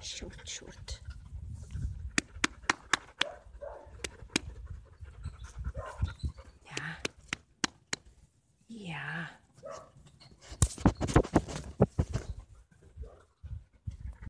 shoot, shoot.